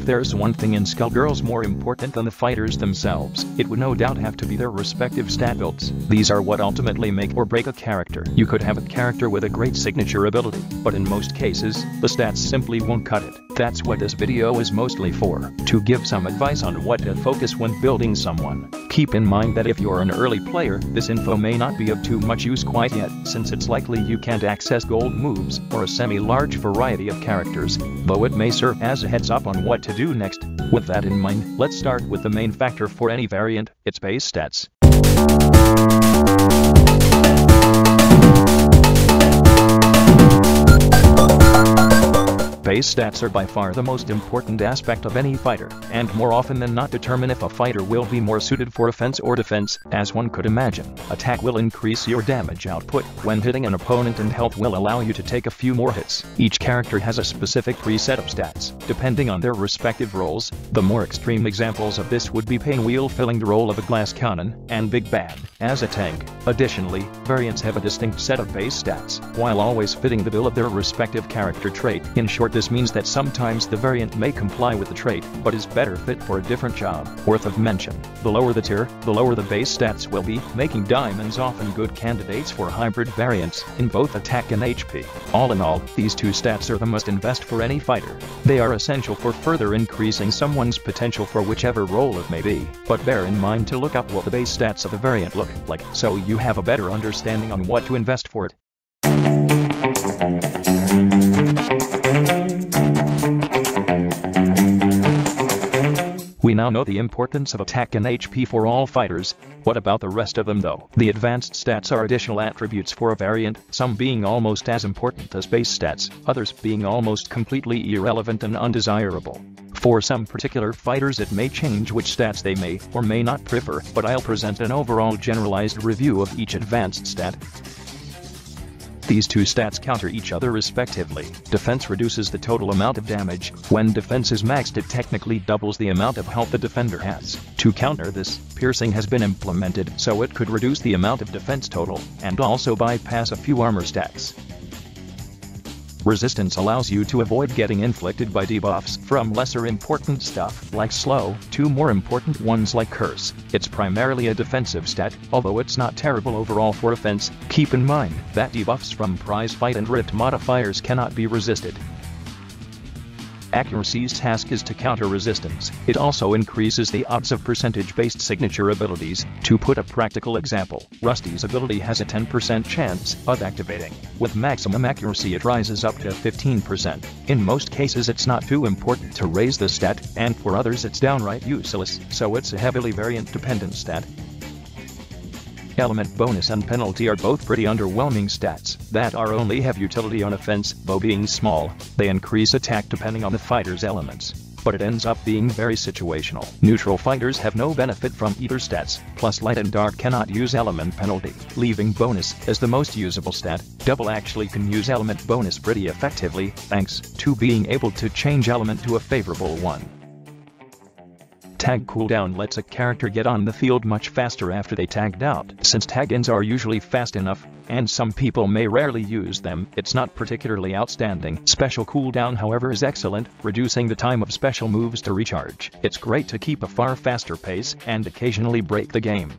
If there's one thing in Skullgirls more important than the fighters themselves, it would no doubt have to be their respective stat builds. These are what ultimately make or break a character. You could have a character with a great signature ability, but in most cases, the stats simply won't cut it. That's what this video is mostly for, to give some advice on what to focus when building someone. Keep in mind that if you're an early player, this info may not be of too much use quite yet, since it's likely you can't access gold moves or a semi-large variety of characters, though it may serve as a heads up on what to do next. With that in mind, let's start with the main factor for any variant, its base stats. Base stats are by far the most important aspect of any fighter, and more often than not determine if a fighter will be more suited for offense or defense, as one could imagine. Attack will increase your damage output when hitting an opponent and health will allow you to take a few more hits. Each character has a specific preset of stats, depending on their respective roles. The more extreme examples of this would be Pinwheel filling the role of a glass cannon, and Big Bad as a tank. Additionally, variants have a distinct set of base stats, while always fitting the bill of their respective character trait. In short, this means that sometimes the variant may comply with the trait, but is better fit for a different job. Worth of mention, the lower the tier, the lower the base stats will be, making diamonds often good candidates for hybrid variants, in both attack and HP. All in all, these two stats are the must invest for any fighter. They are essential for further increasing someone's potential for whichever role it may be, but bear in mind to look up what the base stats of the variant look like, so you have a better understanding on what to invest for it. Now know the importance of attack and HP for all fighters. What about the rest of them though? The advanced stats are additional attributes for a variant, some being almost as important as base stats, others being almost completely irrelevant and undesirable. For some particular fighters it may change which stats they may or may not prefer, but I'll present an overall generalized review of each advanced stat. These two stats counter each other respectively. Defense reduces the total amount of damage. When defense is maxed it technically doubles the amount of health the defender has. To counter this, piercing has been implemented so it could reduce the amount of defense total, and also bypass a few armor stacks. Resistance allows you to avoid getting inflicted by debuffs from lesser important stuff like slow to more important ones like curse. It's primarily a defensive stat, although it's not terrible overall for offense. Keep in mind that debuffs from prize fight and rift modifiers cannot be resisted. Accuracy's task is to counter resistance. It also increases the odds of percentage-based signature abilities. To put a practical example, Rusty's ability has a 10% chance of activating. With maximum accuracy it rises up to 15%. In most cases it's not too important to raise the stat, and for others it's downright useless, so it's a heavily variant-dependent stat. Element bonus and penalty are both pretty underwhelming stats that are only have utility on offense, though being small, they increase attack depending on the fighter's elements. But it ends up being very situational. Neutral fighters have no benefit from either stats, plus light and dark cannot use element penalty, leaving bonus as the most usable stat. Double actually can use element bonus pretty effectively, thanks to being able to change element to a favorable one. Tag cooldown lets a character get on the field much faster after they tagged out. Since tag-ins are usually fast enough, and some people may rarely use them, it's not particularly outstanding. Special cooldown however is excellent, reducing the time of special moves to recharge. It's great to keep a far faster pace and occasionally break the game.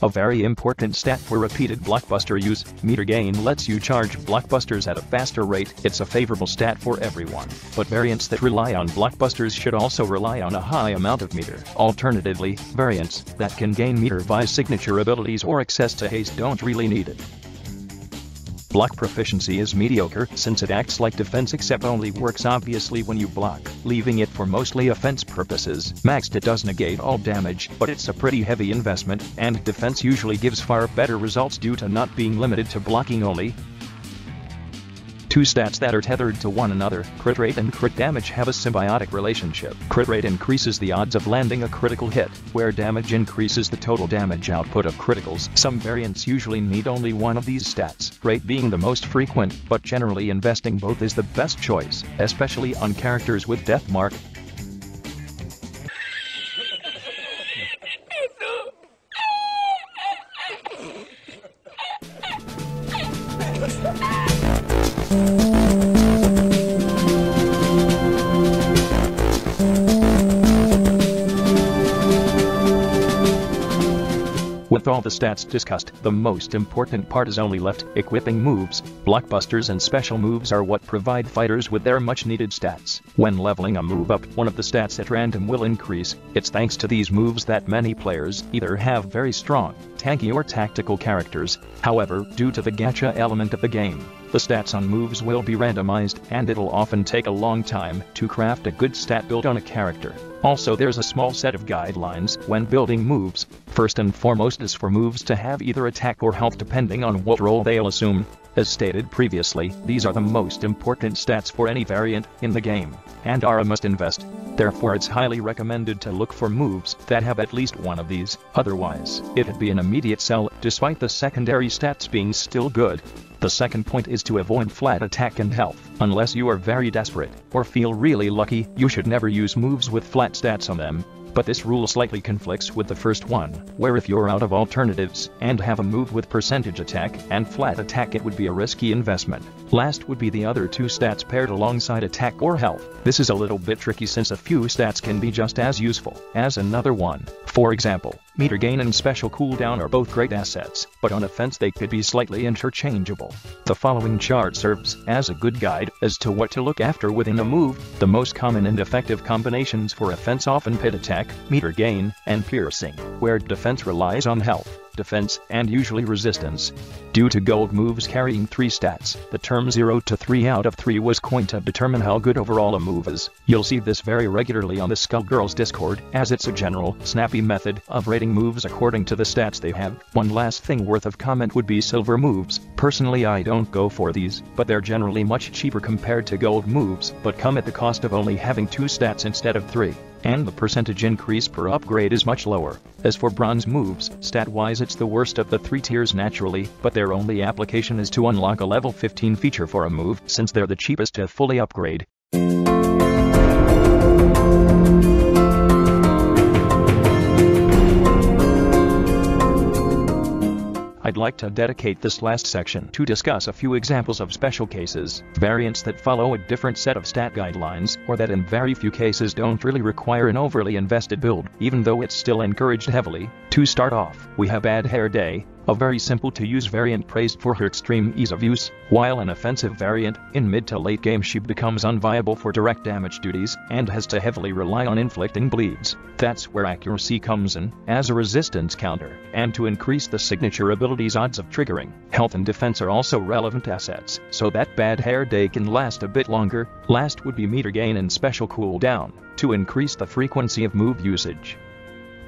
A very important stat for repeated blockbuster use, meter gain lets you charge blockbusters at a faster rate. It's a favorable stat for everyone, but variants that rely on blockbusters should also rely on a high amount of meter. Alternatively, variants that can gain meter via signature abilities or access to haste don't really need it. Block proficiency is mediocre since it acts like defense except only works obviously when you block, leaving it for mostly offense purposes. Maxed it does negate all damage, but it's a pretty heavy investment, and defense usually gives far better results due to not being limited to blocking only. Two stats that are tethered to one another, crit rate and crit damage have a symbiotic relationship. Crit rate increases the odds of landing a critical hit, where damage increases the total damage output of criticals. Some variants usually need only one of these stats, rate being the most frequent, but generally investing both is the best choice, especially on characters with death mark, With all the stats discussed, the most important part is only left, equipping moves. Blockbusters and special moves are what provide fighters with their much needed stats. When leveling a move up, one of the stats at random will increase. It's thanks to these moves that many players either have very strong, tanky or tactical characters. However, due to the gacha element of the game, the stats on moves will be randomized, and it'll often take a long time to craft a good stat build on a character. Also there's a small set of guidelines when building moves. First and foremost is for moves to have either attack or health depending on what role they'll assume. As stated previously, these are the most important stats for any variant in the game, and are a must invest. Therefore it's highly recommended to look for moves that have at least one of these, otherwise, it'd be an immediate sell, despite the secondary stats being still good. The second point is to avoid flat attack and health. Unless you are very desperate, or feel really lucky, you should never use moves with flat stats on them, but this rule slightly conflicts with the first one, where if you're out of alternatives and have a move with percentage attack and flat attack it would be a risky investment. Last would be the other two stats paired alongside attack or health. This is a little bit tricky since a few stats can be just as useful as another one. For example, meter gain and special cooldown are both great assets, but on offense they could be slightly interchangeable. The following chart serves as a good guide as to what to look after within a move. The most common and effective combinations for offense often pit attack, meter gain, and piercing, where defense relies on health defense, and usually resistance. Due to gold moves carrying 3 stats, the term 0 to 3 out of 3 was coined to determine how good overall a move is. You'll see this very regularly on the Skullgirls Discord, as it's a general, snappy method of rating moves according to the stats they have. One last thing worth of comment would be silver moves. Personally I don't go for these, but they're generally much cheaper compared to gold moves, but come at the cost of only having 2 stats instead of 3 and the percentage increase per upgrade is much lower. As for bronze moves, stat-wise it's the worst of the three tiers naturally, but their only application is to unlock a level 15 feature for a move since they're the cheapest to fully upgrade. I'd like to dedicate this last section to discuss a few examples of special cases, variants that follow a different set of stat guidelines, or that in very few cases don't really require an overly invested build, even though it's still encouraged heavily. To start off, we have Bad Hair Day, a very simple to use variant praised for her extreme ease of use, while an offensive variant, in mid to late game she becomes unviable for direct damage duties, and has to heavily rely on inflicting bleeds. That's where accuracy comes in, as a resistance counter, and to increase the signature ability's odds of triggering. Health and defense are also relevant assets, so that bad hair day can last a bit longer. Last would be meter gain and special cooldown, to increase the frequency of move usage.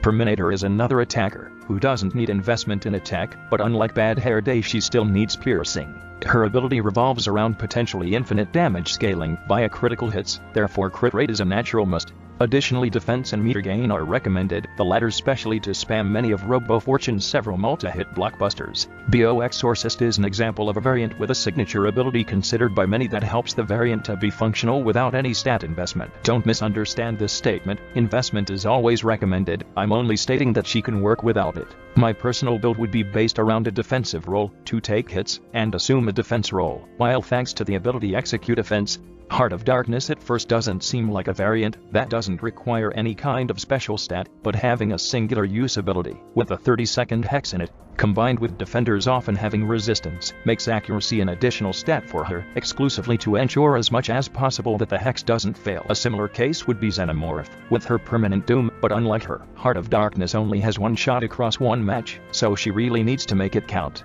Perminator is another attacker, who doesn't need investment in attack, but unlike Bad Hair Day she still needs piercing. Her ability revolves around potentially infinite damage scaling via critical hits, therefore crit rate is a natural must. Additionally defense and meter gain are recommended, the latter specially to spam many of Robo Fortune's several multi-hit blockbusters. BO Exorcist is an example of a variant with a signature ability considered by many that helps the variant to be functional without any stat investment. Don't misunderstand this statement, investment is always recommended, I'm only stating that she can work without it. My personal build would be based around a defensive role, to take hits, and assume a defense role, while thanks to the ability execute offense, Heart of Darkness at first doesn't seem like a variant that doesn't require any kind of special stat, but having a singular use ability with a 30 second hex in it, combined with defenders often having resistance, makes accuracy an additional stat for her, exclusively to ensure as much as possible that the hex doesn't fail. A similar case would be Xenomorph, with her permanent doom, but unlike her, Heart of Darkness only has one shot across one match, so she really needs to make it count.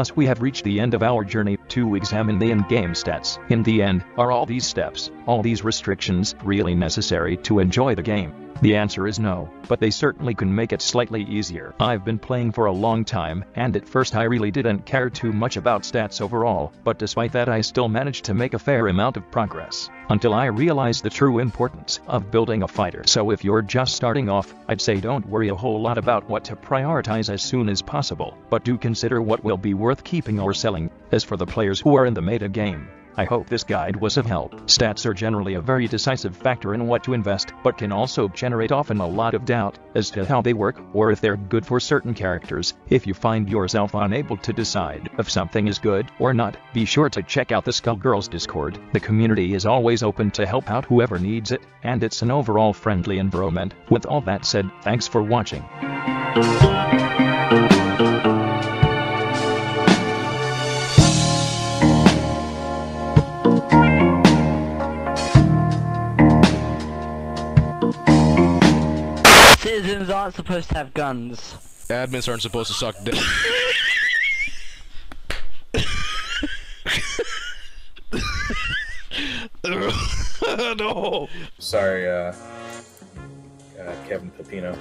Thus we have reached the end of our journey to examine the in-game stats. In the end, are all these steps, all these restrictions, really necessary to enjoy the game? The answer is no, but they certainly can make it slightly easier. I've been playing for a long time, and at first I really didn't care too much about stats overall, but despite that I still managed to make a fair amount of progress, until I realized the true importance of building a fighter. So if you're just starting off, I'd say don't worry a whole lot about what to prioritize as soon as possible, but do consider what will be worth keeping or selling. As for the players who are in the meta game, I hope this guide was of help. Stats are generally a very decisive factor in what to invest, but can also generate often a lot of doubt as to how they work or if they're good for certain characters. If you find yourself unable to decide if something is good or not, be sure to check out the Skullgirls Discord. The community is always open to help out whoever needs it, and it's an overall friendly environment. With all that said, thanks for watching. Citizens aren't supposed to have guns. Admins aren't supposed to suck dick. no. Sorry, uh, uh, Kevin Pepino.